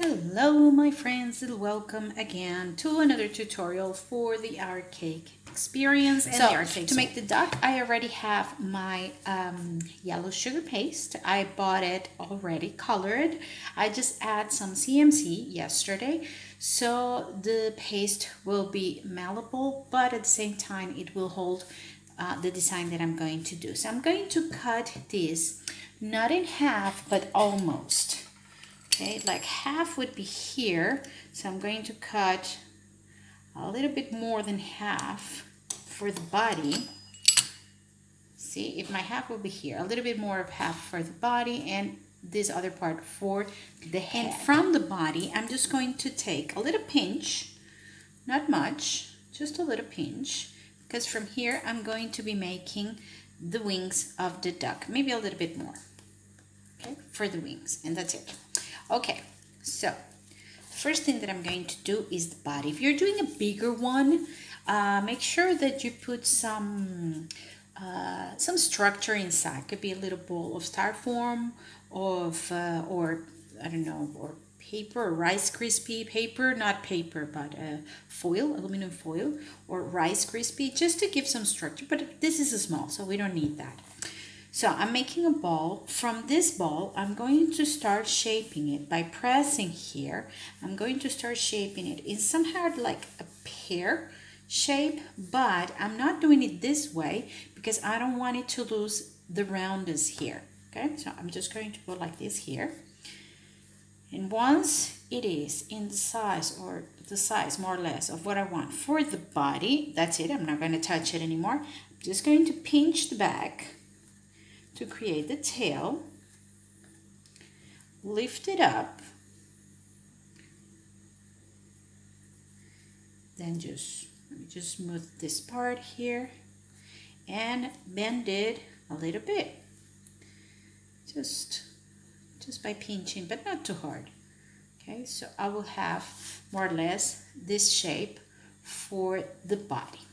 Hello my friends and welcome again to another tutorial for the art cake experience and so, the art cake. To make the duck I already have my um, yellow sugar paste. I bought it already colored. I just add some CMC yesterday so the paste will be malleable but at the same time it will hold uh, the design that I'm going to do. So I'm going to cut this not in half but almost okay like half would be here so I'm going to cut a little bit more than half for the body. See if my half will be here a little bit more of half for the body and this other part for the head. And from the body I'm just going to take a little pinch not much just a little pinch because from here I'm going to be making the wings of the duck maybe a little bit more. Okay for the wings and that's it Okay, so first thing that I'm going to do is the body. If you're doing a bigger one, uh, make sure that you put some uh, some structure inside. Could be a little bowl of styrofoam, of uh, or I don't know, or paper or Rice Krispie paper, not paper, but uh, foil, aluminum foil, or Rice Krispie, just to give some structure. But this is a small, so we don't need that. So I'm making a ball. From this ball, I'm going to start shaping it by pressing here. I'm going to start shaping it in somehow like a pear shape, but I'm not doing it this way because I don't want it to lose the roundness here. Okay, so I'm just going to go like this here. And once it is in the size or the size more or less of what I want for the body, that's it. I'm not going to touch it anymore. I'm just going to pinch the back to create the tail, lift it up, then just, let me just smooth this part here and bend it a little bit. Just, just by pinching, but not too hard. Okay, so I will have more or less this shape for the body.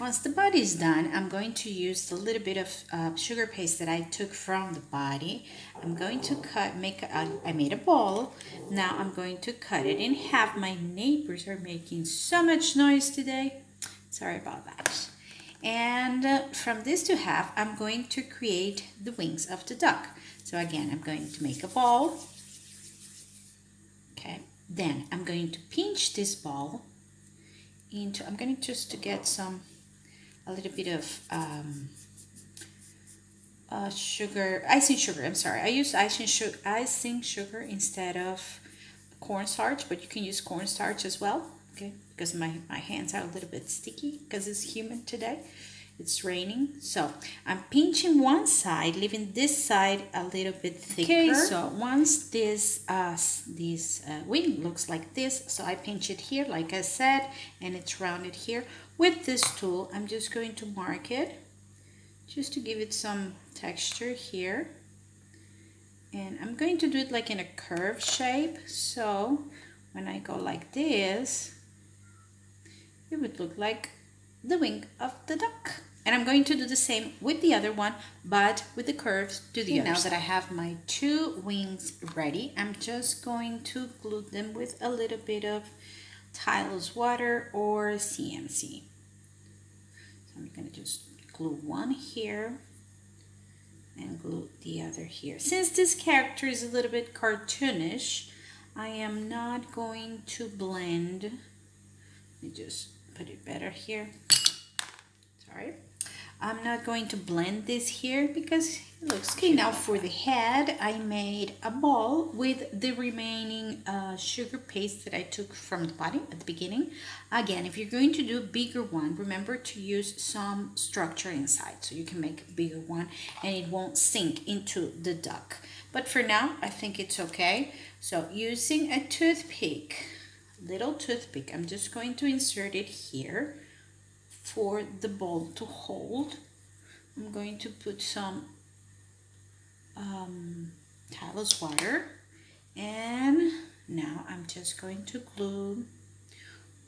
Once the body is done, I'm going to use the little bit of uh, sugar paste that I took from the body. I'm going to cut, make, a, I made a ball. Now I'm going to cut it in half. My neighbors are making so much noise today. Sorry about that. And uh, from this to half, I'm going to create the wings of the duck. So again, I'm going to make a ball. Okay, then I'm going to pinch this ball into, I'm going to just to get some a little bit of um, uh, sugar, icing sugar, I'm sorry. I use icing, sugar, icing sugar instead of cornstarch, but you can use cornstarch as well, okay? Because my, my hands are a little bit sticky because it's humid today. It's raining. So I'm pinching one side, leaving this side a little bit thicker. Okay, so once this, uh, this uh, wing looks like this, so I pinch it here, like I said, and it's rounded here. With this tool, I'm just going to mark it, just to give it some texture here. And I'm going to do it like in a curve shape. So when I go like this, it would look like the wing of the duck. And I'm going to do the same with the other one, but with the curves to the other Now that I have my two wings ready, I'm just going to glue them with a little bit of Tylose water or CMC. So I'm going to just glue one here and glue the other here. Since this character is a little bit cartoonish, I am not going to blend. Let me just put it better here. Sorry. I'm not going to blend this here because it looks okay. Now for the head, I made a ball with the remaining uh, sugar paste that I took from the body at the beginning. Again, if you're going to do a bigger one, remember to use some structure inside so you can make a bigger one and it won't sink into the duck. But for now, I think it's okay. So using a toothpick, little toothpick, I'm just going to insert it here for the ball to hold. I'm going to put some um, Tylose water and now I'm just going to glue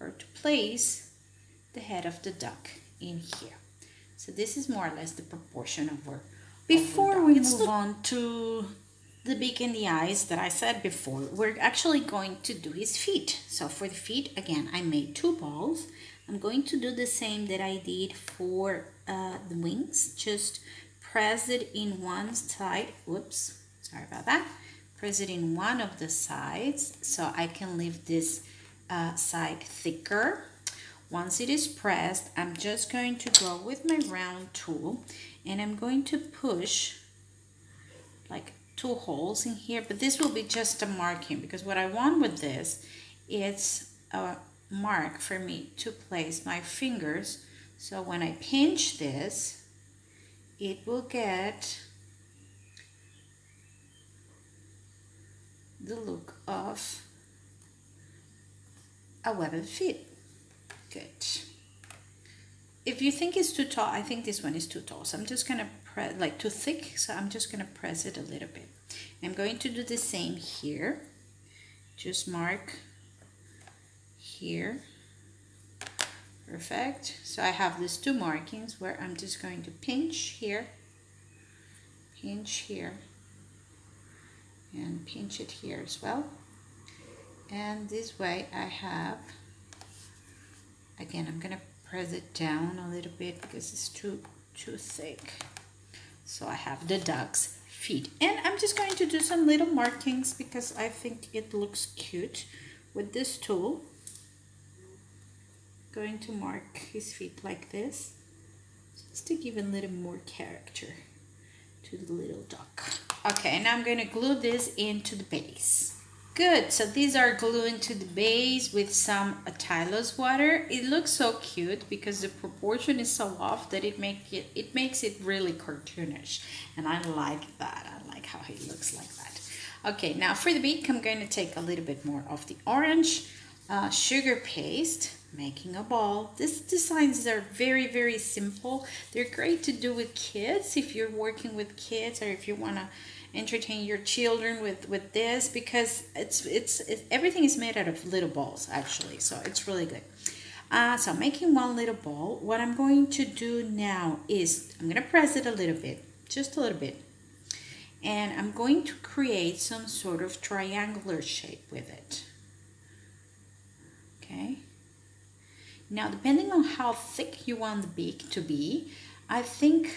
or to place the head of the duck in here. So this is more or less the proportion of our Before we move on to the beak and the eyes that I said before, we're actually going to do his feet. So for the feet, again, I made two balls. I'm going to do the same that I did for uh, the wings. Just press it in one side. Whoops, sorry about that. Press it in one of the sides so I can leave this uh, side thicker. Once it is pressed, I'm just going to go with my round tool and I'm going to push like two holes in here, but this will be just a marking because what I want with this is a mark for me to place my fingers. So when I pinch this, it will get the look of a webbed feet. Good. If you think it's too tall, I think this one is too tall. So I'm just gonna press, like too thick, so I'm just gonna press it a little bit. I'm going to do the same here. Just mark here. Perfect. So I have these two markings where I'm just going to pinch here, pinch here, and pinch it here as well. And this way I have, again, I'm gonna press it down a little bit because it's too, too thick. So I have the duck's feet. And I'm just going to do some little markings because I think it looks cute with this tool. Going to mark his feet like this, just to give a little more character to the little duck. Okay, now I'm going to glue this into the base. Good, so these are glued to the base with some Tylose water. It looks so cute because the proportion is so off that it, make it, it makes it really cartoonish. And I like that, I like how he looks like that. Okay, now for the beak, I'm going to take a little bit more of the orange uh, sugar paste, making a ball. These designs are very, very simple. They're great to do with kids if you're working with kids or if you want to entertain your children with with this because it's, it's everything is made out of little balls actually so it's really good uh, so making one little ball what I'm going to do now is I'm gonna press it a little bit just a little bit and I'm going to create some sort of triangular shape with it okay now depending on how thick you want the beak to be I think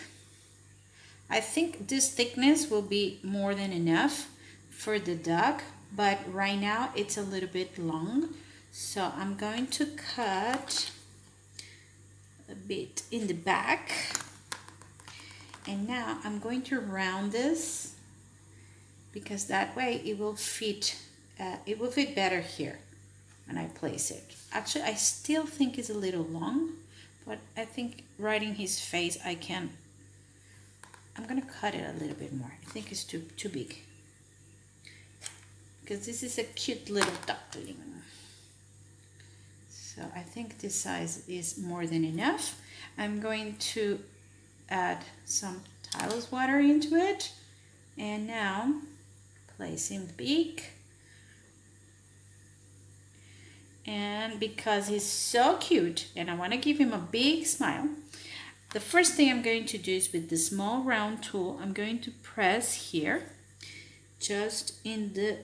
I think this thickness will be more than enough for the duck, but right now it's a little bit long. So I'm going to cut a bit in the back. And now I'm going to round this because that way it will fit, uh, it will fit better here when I place it. Actually, I still think it's a little long, but I think writing his face, I can I'm gonna cut it a little bit more. I think it's too, too big. Because this is a cute little duckling. So I think this size is more than enough. I'm going to add some Tylose water into it. And now placing the beak. And because he's so cute and I want to give him a big smile, the first thing I'm going to do is with the small round tool, I'm going to press here, just in the,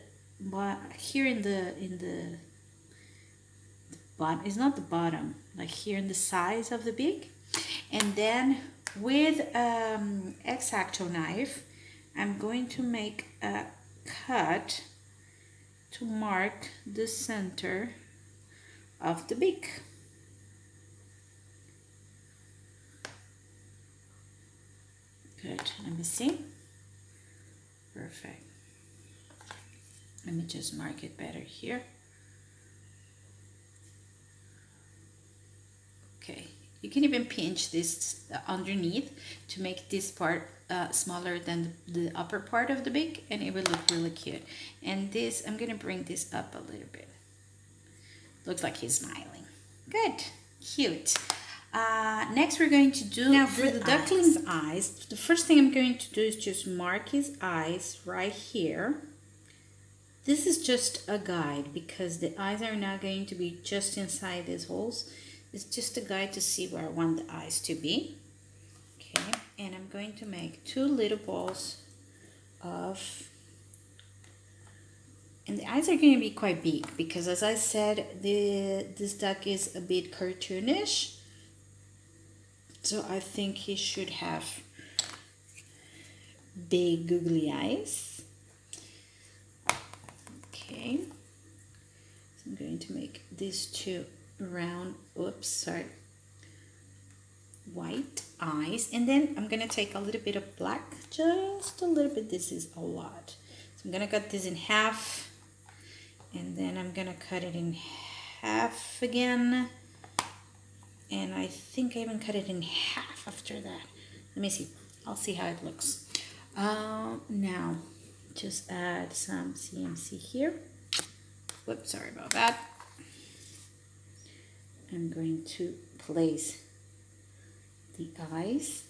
here in the, in the, the bottom, it's not the bottom, like here in the size of the beak. And then with um, X-Acto knife, I'm going to make a cut to mark the center of the beak. Good. Let me see. Perfect. Let me just mark it better here. Okay. You can even pinch this underneath to make this part uh, smaller than the upper part of the beak and it will look really cute. And this, I'm to bring this up a little bit. Looks like he's smiling. Good. Cute. Uh, next we're going to do now for the, the duckling's eyes. eyes. The first thing I'm going to do is just mark his eyes right here. This is just a guide because the eyes are not going to be just inside these holes. It's just a guide to see where I want the eyes to be. Okay, and I'm going to make two little balls of And the eyes are going to be quite big because as I said, the this duck is a bit cartoonish. So I think he should have big googly eyes. Okay. So I'm going to make these two round, oops, sorry, white eyes. And then I'm going to take a little bit of black, just a little bit. This is a lot. So I'm going to cut this in half. And then I'm to cut it in half again. And I think I even cut it in half after that. Let me see. I'll see how it looks. Uh, now, just add some CMC here. Whoops, sorry about that. I'm going to place the eyes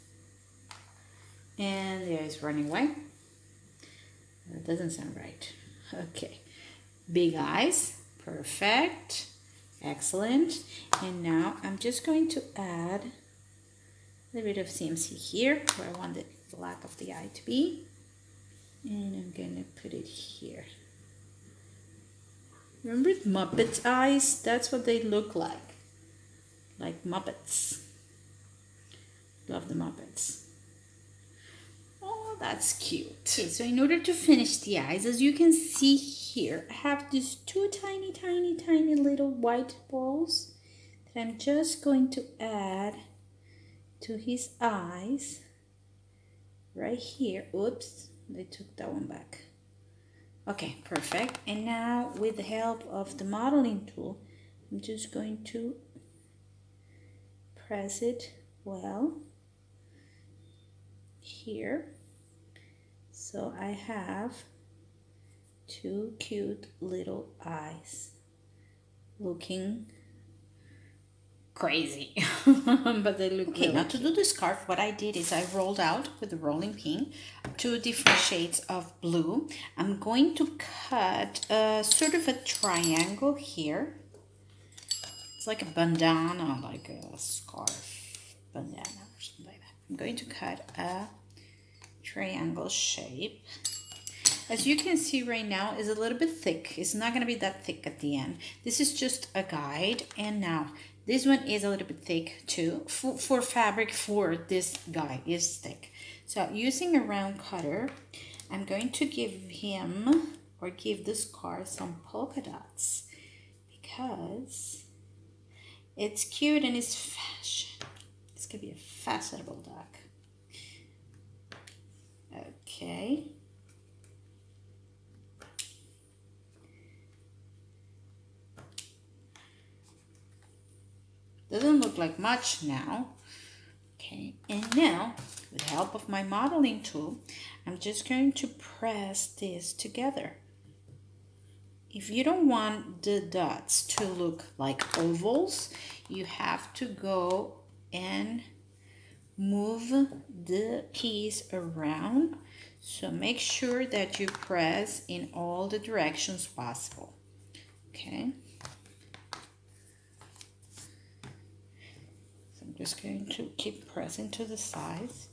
and the eyes running away. That doesn't sound right. Okay, big eyes, perfect, excellent. And now I'm just going to add a little bit of CMC here where I want the black of the eye to be. And I'm gonna put it here. Remember Muppets eyes? That's what they look like. Like Muppets. Love the Muppets. That's cute. Okay, so in order to finish the eyes, as you can see here, I have these two tiny, tiny, tiny little white balls that I'm just going to add to his eyes right here. Oops, they took that one back. Okay, perfect. And now with the help of the modeling tool, I'm just going to press it well here. So I have two cute little eyes looking crazy but they look okay now to do the scarf what i did is i rolled out with the rolling pin two different shades of blue. I'm going to cut a sort of a triangle here. It's like a bandana like a scarf bandana or something like that. I'm going to cut a triangle shape as you can see right now is a little bit thick it's not going to be that thick at the end this is just a guide and now this one is a little bit thick too. For, for fabric for this guy is thick. So using a round cutter, I'm going to give him or give this car some polka dots because it's cute and it's fashion. This could be a fashionable duck. Okay. Doesn't look like much now. Okay, and now with the help of my modeling tool, I'm just going to press this together. If you don't want the dots to look like ovals, you have to go and move the piece around. So make sure that you press in all the directions possible. Okay. So I'm just going to keep pressing to the sides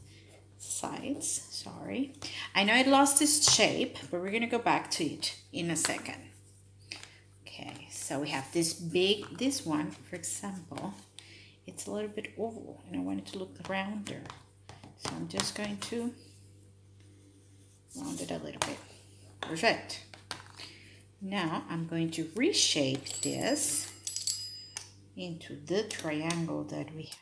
sides sorry I know it lost its shape but we're gonna go back to it in a second okay so we have this big this one for example it's a little bit oval and I want it to look rounder so I'm just going to round it a little bit perfect now I'm going to reshape this into the triangle that we have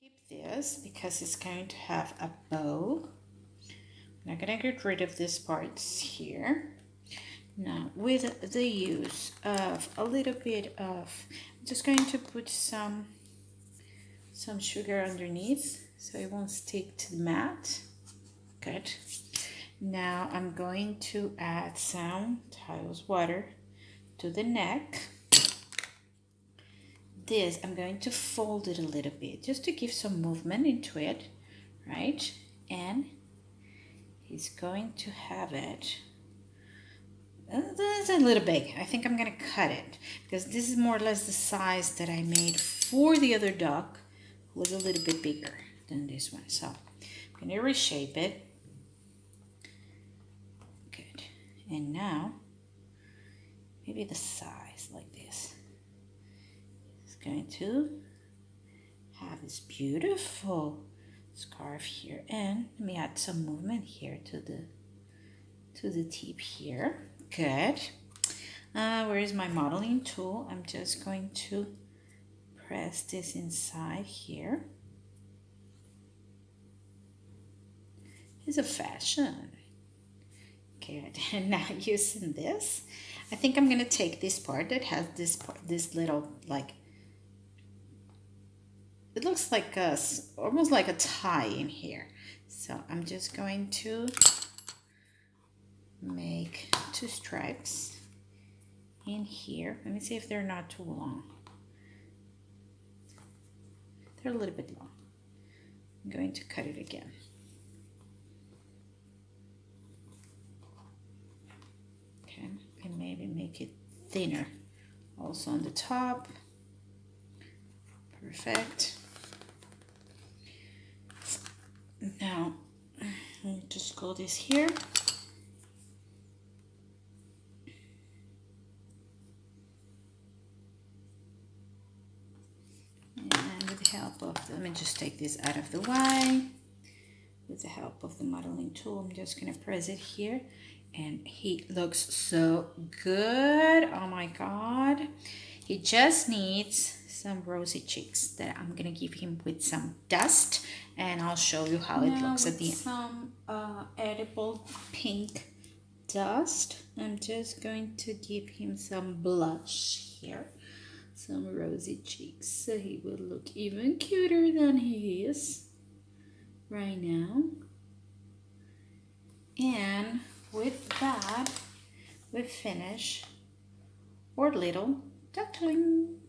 Keep this because it's going to have a bow. I'm not going to get rid of these parts here. Now, with the use of a little bit of, I'm just going to put some, some sugar underneath so it won't stick to the mat. Good. Now I'm going to add some Tylose water to the neck this, I'm going to fold it a little bit just to give some movement into it, right? And he's going to have it That's a little big. I think I'm gonna cut it because this is more or less the size that I made for the other duck. Was a little bit bigger than this one. So I'm gonna reshape it. Good. And now, maybe the size like this. It's going to have this beautiful scarf here and let me add some movement here to the to the tip here good. Uh, where is my modeling tool? I'm just going to press this inside here. It's a fashion. Good. And now using this. I think I'm gonna take this part that has this part this little like it looks like a, almost like a tie in here. So I'm just going to make two stripes in here. Let me see if they're not too long. They're a little bit long. I'm going to cut it again. Okay, and maybe make it thinner also on the top. Perfect. Now, just go this here. Just take this out of the way. With the help of the modeling tool, I'm just gonna press it here. And he looks so good. Oh my God. He just needs some rosy cheeks that I'm gonna give him with some dust and I'll show you how now it looks at the end. some uh, edible pink dust I'm just going to give him some blush here some rosy cheeks so he will look even cuter than he is right now. And with that we finish our little duckling